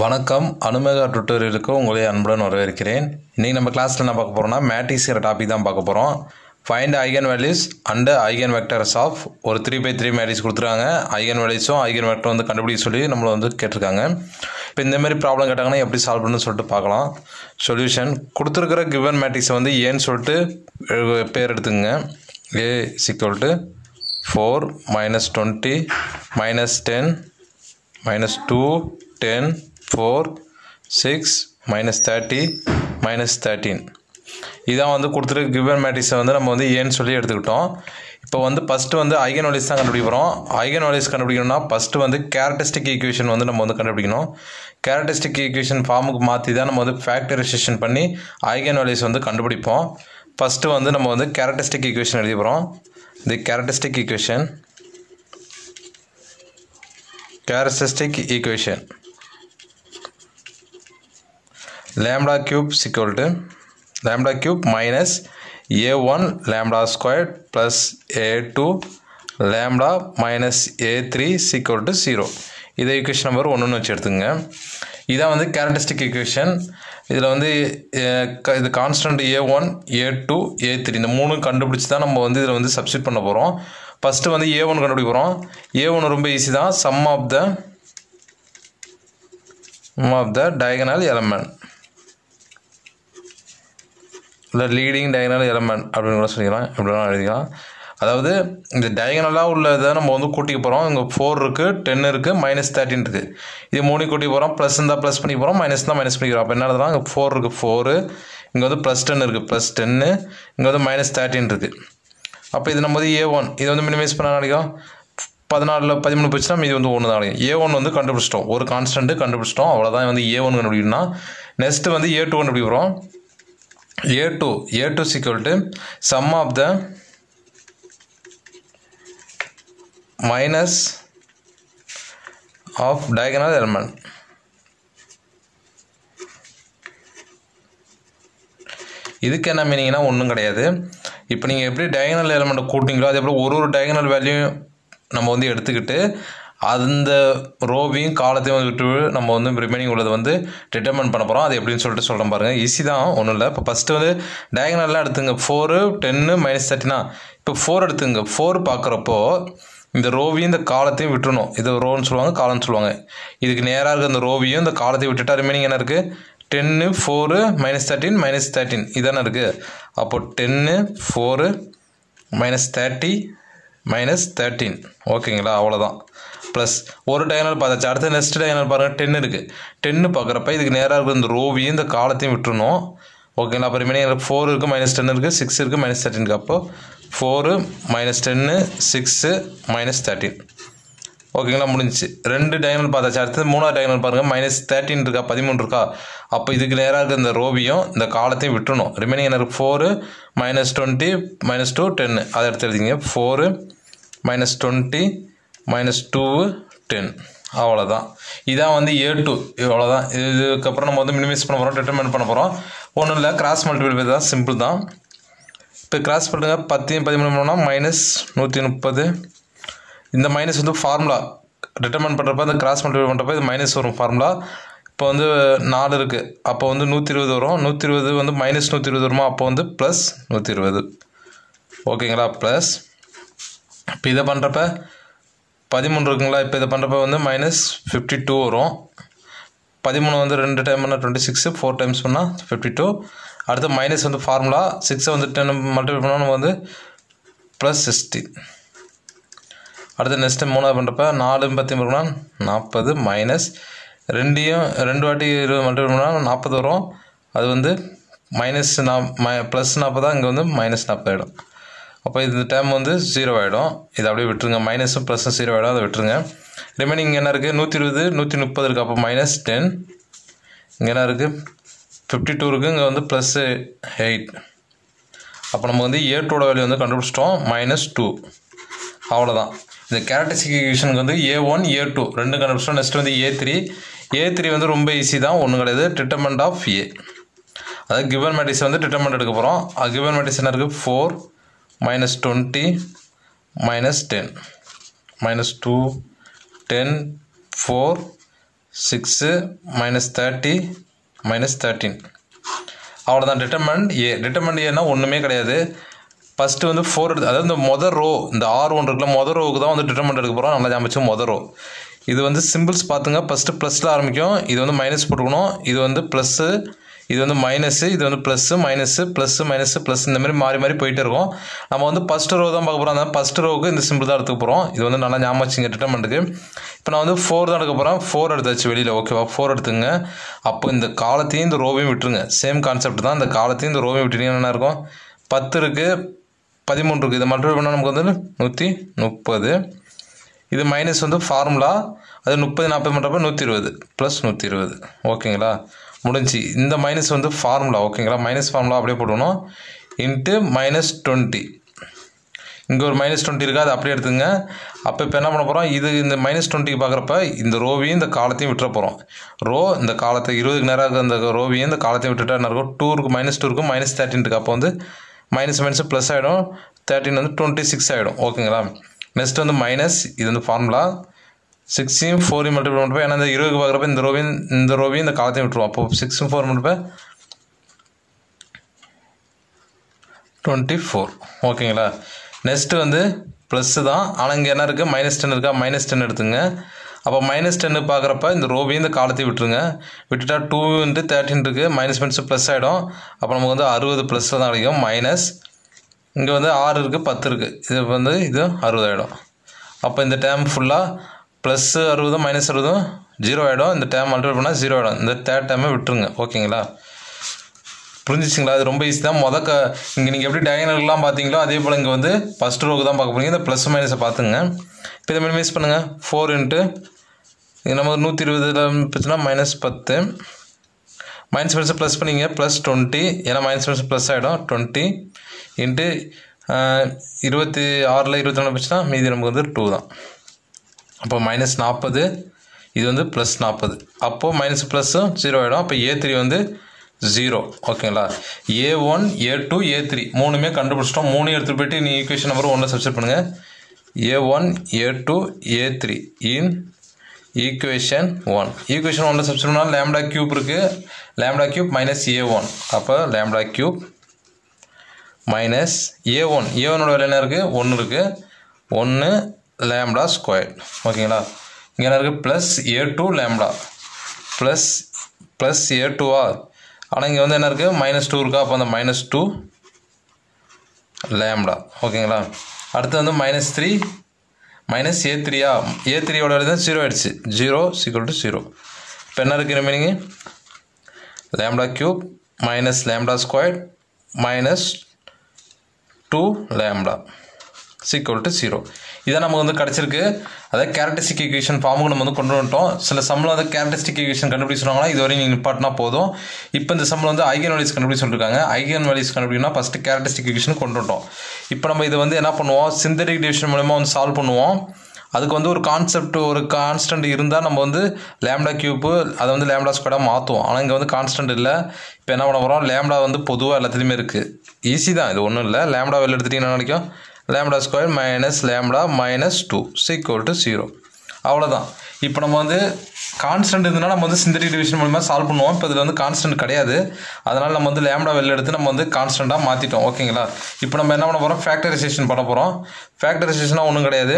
வணக்கம் அனுமேகா டுட்டோரியலுக்கு உங்களை அன்புடன் வரவேற்கிறேன். இன்றைக்கி நம்ம கிளாஸில் என்ன பார்க்க போகிறோம்னா மேட்ரிக்ஸ்கிற டாபிக் தான் பார்க்க போகிறோம் find eigen values and eigen vectors of ஒரு த்ரீ பை த்ரீ மேட்ரிக்ஸ் கொடுத்துருக்காங்க. ஐகன் வேல்யூஸும் ஐகன் வெக்டர் வந்து கண்டுபிடிக்க சொல்லி நம்மளை வந்து கேட்டிருக்காங்க. இப்போ இந்தமாரி ப்ராப்ளம் கேட்டாங்கன்னா எப்படி சால்வ் பண்ணணும்னு சொல்லிட்டு பார்க்கலாம். சொல்யூஷன் கொடுத்துருக்கிற கிவன் மேட்ரிக்ஸை வந்து ஏன்னு சொல்லிட்டு பேர் எடுத்துங்க A equal to four minus twenty minus ten minus two ten four six minus thirty minus thirteen இதான் வந்து கொடுத்துருக்க கிவன் மேட்ரிக்ஸை வந்து நம்ம வந்து ஏன்னு சொல்லி எடுத்துக்கிட்டோம். இப்போ வந்து ஃபஸ்ட்டு வந்து ஐகன் வேல்யூஸ் தான் கண்டுபிடிக்கிறோம். ஐகன் வேல்யூஸ் கண்டுபிடிக்கணும்னா ஃபஸ்ட்டு வந்து கேரக்டரிஸ்டிக் ஈக்குவேஷன் வந்து நம்ம வந்து கண்டுபிடிக்கணும். கேரக்டரிஸ்டிக் ஈக்குவேஷன் ஃபார்முக்கு மாற்றி தான் நம்ம வந்து ஃபேக்டரைசேஷன் பண்ணி ஐகன் வேல்யூஸ் வந்து கண்டுபிடிப்போம். ஃபஸ்ட்டு வந்து நம்ம வந்து கேரக்டரிஸ்டிக் ஈக்குவேஷன் எழுதி போகிறோம் the characteristic equation characteristic equation lambda cube is equal to lambda cube minus a1 lambda squared plus a2 lambda minus a3 is equal to 0 இதை ஈக்குவேஷன் நம்பர் ஒன்றுன்னு வச்சு எடுத்துங்க இதான் வந்து கேரக்டரிஸ்டிக் ஈக்குவேஷன் இதில் வந்து இது constant A one A two A three இந்த மூணு கண்டுபிடிச்சி தான் நம்ம வந்து இதில் வந்து சப்ஸ்டியூட் பண்ண போகிறோம் ஃபஸ்ட்டு வந்து ஏ ஒன் கண்டுபிடிக்க போகிறோம் ஏ ஒன் ரொம்ப ஈஸி தான். Sum of the of the diagonal diagonal the இல்லை லீடிங் டயகனல் எலமெண்ட் அப்படின்னு கூட சொல்லிக்கலாம். இப்படிலாம் எழுதிக்கலாம். அதாவது இந்த டயகனலாக உள்ளதை நம்ம வந்து கூட்டிக்க போகிறோம் இங்கே ஃபோர் இருக்குது டென் இருக்குது மைனஸ் தேர்ட்டின் இருக்குது இது மூணு கூட்டி போகிறோம் ப்ளஸ் இருந்தால் ப்ளஸ் பண்ணி போகிறோம் மைனஸ் தான் மைனஸ் பண்ணிக்கிறோம். அப்போ என்ன எழுதலாம்? இங்கே ஃபோர் இருக்குது ஃபோரு இங்கே வந்து ப்ளஸ் டென் இருக்குது ப்ளஸ் டென்னு இங்கே வந்து மைனஸ் தேர்ட்டின் இருக்குது அப்போ இது நம்ம வந்து ஏ ஒன் இது வந்து மினிமைஸ் பண்ண நினைக்கும் பதினாலில் பதிமூணு போச்சுன்னா மீதி வந்து ஒன்று தான் கிடைக்கும். ஏ ஒன் வந்து கண்டுபிடிச்சிட்டோம். ஒரு கான்ஸ்டன்ட்டு கண்டுபிடிச்சிட்டோம். அவ்வளோதான் வந்து ஏ ஒன் கண்டுபிடிக்கணும்னா நெக்ஸ்ட்டு வந்து ஏ டூ கண்டுபிடிக்கிறோம் A two A two to sum sum of the minus of diagonal element. இதுக்கு என்ன மீனிங்னா ஒன்றும் கிடையாது. இப்போ நீங்கள் எப்படி டயகனல் எலமெண்ட்டை கூட்டிங்களோ அதே போல் ஒரு ஒரு டயகனல் வேல்யூ நம்ம வந்து எடுத்துக்கிட்டு அந்த ரோவையும் காலத்தையும் வந்து விட்டு நம்ம வந்து ரிமைனிங் உள்ளதை வந்து டிட்டர்மெண்ட் பண்ண போகிறோம் அது எப்படின்னு சொல்லிட்டு சொல்கிறேன் பாருங்கள் ஈஸி தான். ஒன்றும் இல்லை. இப்போ ஃபஸ்ட்டு வந்து டயக்னல்லாம் எடுத்துங்க. ஃபோரு டென்னு மைனஸ் தேர்ட்டினா இப்போ ஃபோர் எடுத்துங்க. ஃபோர் பார்க்குறப்போ இந்த ரோவியும் இந்த காலத்தையும் விட்டுறணும். இது ரோன்னு சொல்லுவாங்க காலம்னு சொல்லுவாங்க. இதுக்கு நேராக இருக்க இந்த ரோவியும் இந்த காலத்தையும் விட்டுட்டா ரிமைனிங் என்ன இருக்குது ten four minus thirteen minus thirteen இதானே இருக்குது அப்போது ten four minus thirty minus thirteen ஓகேங்களா அவ்வளோதான் ப்ளஸ் ஒரு டயனல் பார்த்தாச்சு அடுத்த நெக்ஸ்ட் டயனல் பாருங்கள் டென் இருக்குது டென்னு பார்க்குறப்ப இதுக்கு நேராக இருக்கிற இந்த ரோவியும் இந்த காலத்தையும் விட்டுருணும் ஓகேங்களா அப்போ ரிமைனிங் எனக்கு ஃபோர் இருக்குது மைனஸ் டென் இருக்குது சிக்ஸ் இருக்குது மைனஸ் தேர்ட்டின் இருக்குது அப்போ four minus ten six minus thirteen ஓகேங்களா முடிஞ்சிச்சு. ரெண்டு டயனல் பார்த்தாச்சு. அடுத்தது மூணாவது டயனல் பாருங்கள் மைனஸ் தேர்ட்டின் இருக்கா? பதிமூணு இருக்கா? அப்போ இதுக்கு நேராக இருக்க இந்த ரோவியும் இந்த காலத்தையும் விட்டுணும் ரிமைனிங் எனக்கு four minus twenty minus two ten அதை எடுத்து எழுதிங்க. Four minus twenty minus two ten அவ்வளோதான் இதான் வந்து ஏ டூ இவ்வளோதான் இதுக்கப்புறம் நம்ம வந்து மினிமைஸ் பண்ண போகிறோம் டிட்டர்மெண்ட் பண்ண போகிறோம் ஒன்றும் இல்லை கிராஸ் மல்டிபிள் தான் சிம்பிள் தான். இப்போ கிராஸ் பண்ணுங்க பத்தையும் பதிமூணு பண்ணோம்னா மைனஸ் நூற்றி முப்பது. இந்த மைனஸ் வந்து ஃபார்முலா டிட்டர்மெண்ட் பண்ணுறப்ப இந்த கிராஸ் மல்டிபிள் பண்ணுறப்ப இது மைனஸ் வரும் ஃபார்முலா இப்போ வந்து நாலு இருக்குது அப்போ வந்து நூற்றி இருபது வரும். நூற்றி இருபது வந்து மைனஸ் நூற்றி இருபது வருமா? அப்போ வந்து ப்ளஸ் நூற்றி இருபது. ஓகேங்களா ப்ளஸ் இப்போ இதை பண்ணுறப்ப பதிமூணு இருக்குங்களா? இப்போ இதை பண்ணுறப்ப வந்து மைனஸ் ஃபிஃப்டி டூ வரும். பதிமூணு வந்து ரெண்டு டைம் பண்ணால் டுவெண்ட்டி சிக்ஸு ஃபோர் டைம்ஸ் பண்ணால் ஃபிஃப்டி டூ அடுத்து மைனஸ் வந்து ஃபார்முலா சிக்ஸை வந்து டென் மல்டிபிள் பண்ணால் நம்ம வந்து ப்ளஸ் சிக்ஸ்டி அடுத்து நெக்ஸ்ட்டு மூணாவது பண்ணுறப்ப நாலு பத்தி பண்ணா நாற்பது மைனஸ் ரெண்டையும் ரெண்டு வாட்டி இருபது மல்டிபிள் பண்ணால் நாற்பது வரும். அது வந்து மைனஸ் நா மை ப்ளஸ் நாற்பதா இங்கே வந்து மைனஸ் நாற்பது ஆகிடும் அப்போ இந்த டைம் வந்து ஜீரோ ஆகிடும் இதை அப்படியே விட்டுருங்க. மைனஸும் ப்ளஸும் ஜீரோ ஆகிடும் அதை விட்டுருங்க. ரிமைனிங் என்ன இருக்குது நூற்றி இருபது நூற்றி முப்பது இருக்குது அப்போ மைனஸ் டென் இங்கே என்ன இருக்குது ஃபிஃப்டி டூ இருக்குது இங்கே வந்து ப்ளஸ்ஸு எயிட் அப்போ நம்ம வந்து ஏ டூட வேல்யூ வந்து கண்டுபிடிச்சிட்டோம். மைனஸ் டூ அவ்வளோதான் இந்த கேரக்டரிஸ்டிக் ஈக்குவேஷனுக்கு வந்து ஏ ஒன் ஏ டூ ரெண்டு கண்டுபிடிச்சிட்டோம். நெக்ஸ்ட் வந்து ஏ த்ரீ ஏ த்ரீ வந்து ரொம்ப ஈஸி தான். ஒன்றும் கிடையாது. டிட்டர்மெண்ட் ஆஃப் ஏ அதாவது கிவன் மேட்ரிக்ஸ் வந்து டிட்டர்மெண்ட் எடுக்க போகிறோம் கிவன் மேட்ரிக்ஸ் என்ன இருக்குது four minus twenty minus ten minus two ten four six minus thirty minus thirteen அவ்வளோதான் டிட்டர்மெண்ட் ஏ டிட்டர்மெண்ட் ஏன்னா ஒன்றுமே கிடையாது. ஃபஸ்ட்டு வந்து ஃபோர் எடுத்து அதாவது இந்த மொதல் ரோ இந்த ஆர் ஒன்று இருக்குல்ல மொதல் ரோவுக்கு தான் வந்து டிட்டர்மெண்ட் எடுக்க போகிறோம் நல்லா ஜாமிச்சு மொதல் ரோ இது வந்து சிம்பிள்ஸ் பார்த்துங்க. ஃபஸ்ட்டு ப்ளஸில் ஆரம்பிக்கும். இது வந்து மைனஸ் போட்டுக்கணும். இது வந்து ப்ளஸ்ஸு இது வந்து மைனஸு இது வந்து plus minus plus minus plus இந்த மாதிரி மாறி மாறி போயிட்டு இருக்கும். நம்ம வந்து ஃபஸ்ட் ரோ தான் பார்க்க போகிறோம் அந்த ஃபஸ்ட் ரோவுக்கு இந்த சிம்பிள் தான் எடுத்துக்க போகிறோம் இது வந்து நல்லா ஞாபகம் வச்சுங்க டிட்டர்மெண்ட்டுக்கு இப்போ நான் வந்து ஃபோர் தான் எடுக்க போகிறேன் ஃபோர் எடுத்தாச்சு வெளியில். ஓகேவா ஃபோர் எடுத்துங்க அப்போ இந்த காலத்தையும் இந்த ரோவையும் விட்டுருங்க. சேம் கான்செப்ட் தான். இந்த காலத்தையும் இந்த ரோவையும் விட்டுட்டீங்கன்னா என்ன இருக்கும்? பத்து இருக்குது பதிமூணு இருக்குது இதை மல்டிபிள் பண்ணால் நமக்கு வந்து நூற்றி முப்பது. இது மைனஸ் வந்து ஃபார்முலா அது முப்பது நாற்பது பண்ணுறப்ப நூற்றி இருபது. ப்ளஸ் நூற்றி இருபது. ஓகேங்களா முடிஞ்சு இந்த மைனஸ் வந்து ஃபார்முலா ஓகேங்களா மைனஸ் ஃபார்முலா அப்படியே போடணும் இன்ட்டு மைனஸ் டுவெண்ட்டி இங்கே ஒரு மைனஸ் டுவெண்ட்டி இருக்காது அதை அப்படியே எடுத்துங்க. அப்போ இப்போ என்ன பண்ண போகிறோம் இது இந்த மைனஸ் டுவெண்ட்டிக்கு பார்க்குறப்ப இந்த ரோவையும் இந்த காலத்தையும் விட்டுற போகிறோம் ரோ இந்த காலத்தை இருபதுக்கு நேரம் இருக்க அந்த ரோவையும் இந்த காலத்தையும் விட்டுட்டா என்ன இருக்கும்? டூருக்கு மைனஸ் டூ இருக்கும். மைனஸ் தேர்ட்டின் இருக்குது அப்போ வந்து மைனஸ் மைனஸ் ப்ளஸ் ஆகிடும் தேர்ட்டின் வந்து டுவெண்ட்டி சிக்ஸ் ஆகிடும் ஓகேங்களா நெக்ஸ்ட் வந்து மைனஸ் இது வந்து ஃபார்முலா சிக்ஸையும் ஃபோரையும் மல்டிபிள் பண்ணுறப்ப ஏன்னா இந்த இருபதுக்கு பார்க்குறப்ப இந்த ரோவையும் இந்த ரோவையும் இந்த காலத்தையும் விட்டுருவோம். அப்போ சிக்ஸும் ஃபோர் பண்ணுறப்ப டுவெண்ட்டி ஃபோர் ஓகேங்களா? நெக்ஸ்ட்டு வந்து ப்ளஸ்ஸு தான். ஆனால் இங்கே என்ன இருக்குது மைனஸ் டென் இருக்கா? மைனஸ் டென் எடுத்துங்க. அப்போ மைனஸ் டென்னு பார்க்குறப்ப இந்த ரோவையும் இந்த காலத்தையும் விட்டுருங்க. விட்டுட்டா டூ இன்ட்டு தேர்ட்டின் இருக்குது மைனஸ் மைனஸ் ப்ளஸ் ஆகிடும் அப்போ நமக்கு வந்து அறுபது ப்ளஸில் தான் கிடைக்கும். மைனஸ் இங்கே வந்து ஆறு இருக்குது பத்து இருக்குது இது வந்து இது அறுபதாயிடும். அப்போ இந்த டேம் ஃபுல்லாக ப்ளஸ் அறுபதும் மைனஸ் அறுபதும் ஜீரோ ஆகிடும் இந்த டேம் மல்டிபிள் பண்ணால் ஜீரோ ஆகிடும் இந்த தேர்ட் டேமே விட்டுருங்க. ஓகேங்களா புரிஞ்சிச்சிங்களா? அது ரொம்ப ஈஸி தான். மொதல் க இங்கே நீங்கள் எப்படி டயனர்லாம் பார்த்தீங்களோ அதே போல் இங்கே வந்து ஃபஸ்ட் ரோக்கு தான் பார்க்க போகிறீங்க இந்த ப்ளஸ் மைனஸை பார்த்துங்க. இப்போ இதை மினிமைஸ் பண்ணுங்கள் ஃபோர் இன்ட்டு இது நம்ம நூற்றி இருபதில் பார்த்தீங்கன்னா மைனஸ் பத்து. மைனஸ் மைனஸ் ப்ளஸ் பண்ணிங்க. ப்ளஸ் டுவெண்ட்டி ஏன்னா மைனஸ் மைனஸ் ப்ளஸ் ஆகிடும் டுவெண்ட்டி இன்ட்டு இருபத்தி ஆறில் இருபத்தி நாலு போச்சுன்னா மீதி நமக்கு வந்து டூ தான். அப்போ மைனஸ் நாற்பது இது வந்து ப்ளஸ் நாற்பது. அப்போது மைனஸ் ப்ளஸ்ஸும் ஜீரோ ஆகிடும் அப்போ ஏ த்ரீ வந்து ஜீரோ ஓகேங்களா? A one A two A three மூணுமே கண்டுபிடிச்சிட்டோம். மூணு எடுத்துகிட்டு போயிட்டு நீ ஈக்குவேஷன் நம்பர் ஒன்றில் சப்ஸ்ட் பண்ணுங்கள் A one A two A three in equation one equation ஒன்றில் சப்ஸ்ட் பண்ணால் லேம்டா க்யூப் இருக்குது lambda cube minus A one அப்போ lambda cube minus A one A ஒனோட வேலை என்ன இருக்குது ஒன்று இருக்குது ஒன்று லேம்டா ஸ்கொயர். ஓகேங்களா? இங்கே என்ன இருக்குது plus A two lambda. Plus plus A டூவா ஆனால் இங்கே வந்து என்ன இருக்குது மைனஸ் டூ இருக்கா? அப்போ அந்த மைனஸ் டூ லேம்டா. ஓகேங்களா? அடுத்து வந்து மைனஸ் த்ரீ மைனஸ் ஏ த்ரீயா ஏ த்ரீயோட தான் ஜீரோ ஆயிடுச்சு. ஜீரோ சீக்வல் டு ஜீரோ இப்போ என்ன இருக்குது remaining lambda cube minus lambda square minus two lambda. Equal to zero இதை நமக்கு வந்து கிடச்சிருக்கு. அதாவது கேரக்டரிஸ்டிக் ஈக்குவேஷன் ஃபார்முக்கு நம்ம வந்து கொண்டு வந்துட்டோம். சில சம்பளம் வந்து கேரக்டரிஸ்டிக் ஈக்குவேஷன் கண்டுபிடிச்சு சொன்னாங்கன்னா இது வரையும் நீங்கள் நிப்பாட்டினா போதும். இப்போ இந்த சம்பளம் வந்து ஐகன் வேல்யூஸ் கண்டுபிடிச்சு சொல்லிருக்காங்க. ஐகன் வேல்யூஸ் கண்டுபிடிக்கணும்னா ஃபஸ்ட்டு கேரக்டரிஸ்டிக் ஈக்குவேஷன் கொண்டு வந்துட்டோம். இப்போ நம்ம இதை வந்து என்ன பண்ணுவோம்? சிந்தடிக் டிவிஷன் மூலமா வந்து சால்வ் பண்ணுவோம். அதுக்கு வந்து ஒரு கான்செப்ட் ஒரு கான்ஸ்டன்ட் இருந்தால் நம்ம வந்து லேம்டா கியூப்பு அதை வந்து லேம்டா ஸ்கொயராக மாற்றுவோம் ஆனால் இங்கே வந்து கான்ஸ்டன்ட் இல்லை. இப்போ என்ன பண்ண போகிறோம் லேம்டா வந்து பொதுவாக எல்லாத்துலேயுமே இருக்குது ஈஸி தான். இது ஒன்றும் இல்லை. லேம்டா வெளில எடுத்துகிட்டிங்கன்னா நினைக்கும்? Lambda square minus lambda minus two. Equal to zero அவ்வளோதான் இப்போ நம்ம வந்து கான்ஸ்டன்ட் இருந்ததுனா நம்ம வந்து சிந்தடிக் டிவிஷன் மூலமாக சால்வ் பண்ணுவோம். இப்போ இதில் வந்து கான்ஸ்டன்ட் கிடையாது. அதனால் நம்ம வந்து லேம்டா வெளில எடுத்து நம்ம வந்து கான்ஸ்டண்ட்டாக மாற்றிட்டோம் ஓகேங்களா இப்போ நம்ம என்ன பண்ண போகிறோம் ஃபேக்டரைசேஷன் பண்ண போகிறோம் ஃபேக்டரைசேஷனாக ஒன்றும் கிடையாது.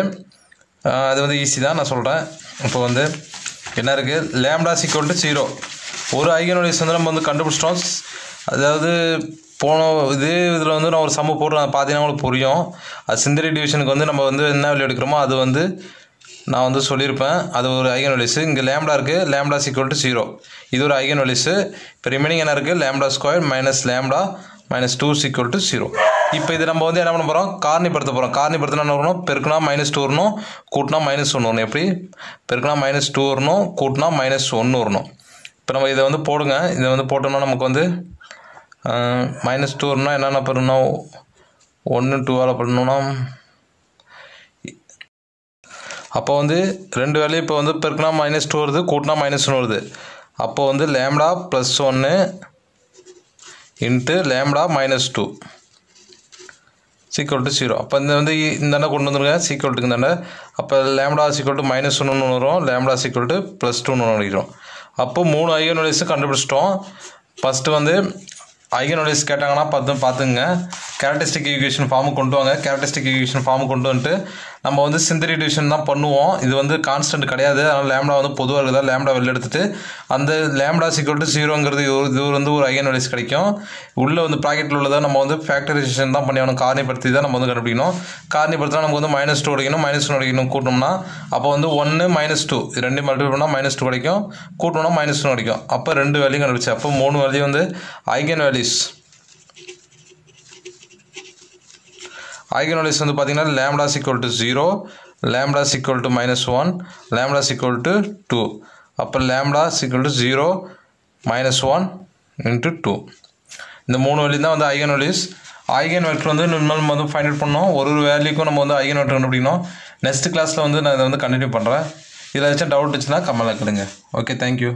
அது வந்து ஈஸி தான் நான் சொல்கிறேன் இப்போ வந்து என்ன இருக்குது லேம்டா சீக்வல் டு ஜீரோ ஒரு ஐகனோலிஸ் வந்து நம்ம வந்து கண்டுபிடிச்சிட்டோம். அதாவது போன இதே இதில் வந்து நான் ஒரு சம்மு போடுறேன் பார்த்தீங்கன்னா உங்களுக்கு புரியும். அது சிந்தரி டிவிஷனுக்கு வந்து நம்ம வந்து என்ன வேல்யூ எடுக்கிறோமோ அது வந்து நான் வந்து சொல்லியிருப்பேன். அது ஒரு ஐகன் வேல்யூஸு இங்கே லேம்டா இருக்குது lambda is equal to zero இது ஒரு ஐகன் வேல்யூஸு இப்போ ரிமைனிங் என்ன இருக்குது lambda square minus lambda minus two equal to zero இப்போ இது நம்ம வந்து என்ன பண்ண போகிறோம் காரணிப்படுத்த போகிறோம் காரணிப்படுத்தினா என்ன வரணும்? பெருக்குனா மைனஸ் டூ வரணும். கூட்டினா மைனஸ் ஒன்று வரணும். எப்படி? பெருக்கினா மைனஸ் டூ வரணும். கூட்டினா மைனஸ் ஒன்று வரணும். இப்போ நம்ம இதை வந்து போடுங்க. இதை வந்து போட்டோம்னா நமக்கு வந்து மைனஸ் டூ என்னென்ன பண்ணணும் ஒன்று டூவால் பண்ணணும்னா அப்போ வந்து ரெண்டு வேலையும் இப்போ வந்து பெருக்குனா மைனஸ் டூ வருது கூட்டினா மைனஸ் ஒன்று வருது. அப்போ வந்து லேம்டா ப்ளஸ் ஒன்று into lambda minus two equal to zero அப்போ இந்த வந்து இந்தாண்ட கொண்டு வந்துருங்க சீக்வல் டுக்கு அப்போ லேம்டா சீக்வல் டு மைனஸ் ஒன்று வரும் லேம்டா சீக்வல் டு ப்ளஸ் டூன்னு ஒன்று வரும் அப்போ மூணு ஐகன் வேல்யூஸும் கண்டுபிடிச்சிட்டோம். ஃபஸ்ட்டு வந்து ஐகன் வேல்யூஸ் கேட்டாங்கன்னா பார்த்து பார்த்துங்க. கேரக்டரிஸ்டிக் ஈக்குவேஷன் ஃபார்மு கொண்டு வாங்க. கேரக்டரிஸ்டிக் ஈக்குவேஷன் ஃபார்முக்கு கொண்டு வந்துட்டு நம்ம வந்து சிந்தரி டிவிஷன் தான் பண்ணுவோம். இது வந்து கான்ஸ்டன்ட் கிடையாது. அதனால் லேம்டா வந்து பொதுவாக இருக்குதா? லேம்டா வெளில எடுத்துட்டு அந்த லேம்டா சீக்வல் ஜீரோங்கிறது இது வந்து ஒரு ஐகன் வேல்யூஸ் கிடைக்கும். உள்ளே வந்து ப்ராக்கெட்டில் உள்ளதாக நம்ம வந்து ஃபேக்டரைசேஷன் தான் பண்ணி ஆகணும். காரணிப்படுத்தி தான் நம்ம வந்து கண்டுபிடிக்கணும். காரணிப்படுத்தினா நமக்கு வந்து மைனஸ் டூ உடைக்கணும் மைனஸ் ஒன் கிடைக்கணும் கூட்டணும்னா அப்போ வந்து ஒன்று மைனஸ் டூ ரெண்டு மல்டிபிள் பண்ணால் மைனஸ் டூ கிடைக்கும். கூட்டணும்னா மைனஸ் டூ கிடைக்கும். அப்போ ரெண்டு வேல்யூ கண்டுபிடிச்சு அப்போ மூணு வேல்யூ வந்து ஐகன் வேல்யூஸ் ஐகன் வேல்யூஸ் வந்து பார்த்தீங்கன்னா lambda equal to zero lambda equal to minus one lambda equal to two அப்போ lambda equal to zero minus one into two இந்த மூணு வேல்யூ தான் வந்து ஐகன் வேல்யூஸ் ஐகன் வெக்டர் வந்து நம்ம வந்து ஃபைண்ட் அவுட் பண்ணோம். ஒரு ஒரு வேல்யூக்கும் நம்ம வந்து ஐகன் வெக்டர் கண்டுபிடிக்கணும். நெக்ஸ்ட் கிளாஸில் வந்து நான் இதை வந்து கண்டினியூ பண்ணுறேன் இதில் ஏதாச்சும் டவுட் இருந்துச்சுன்னா கமெண்ட்டில் கேளுங்க. Okay thank you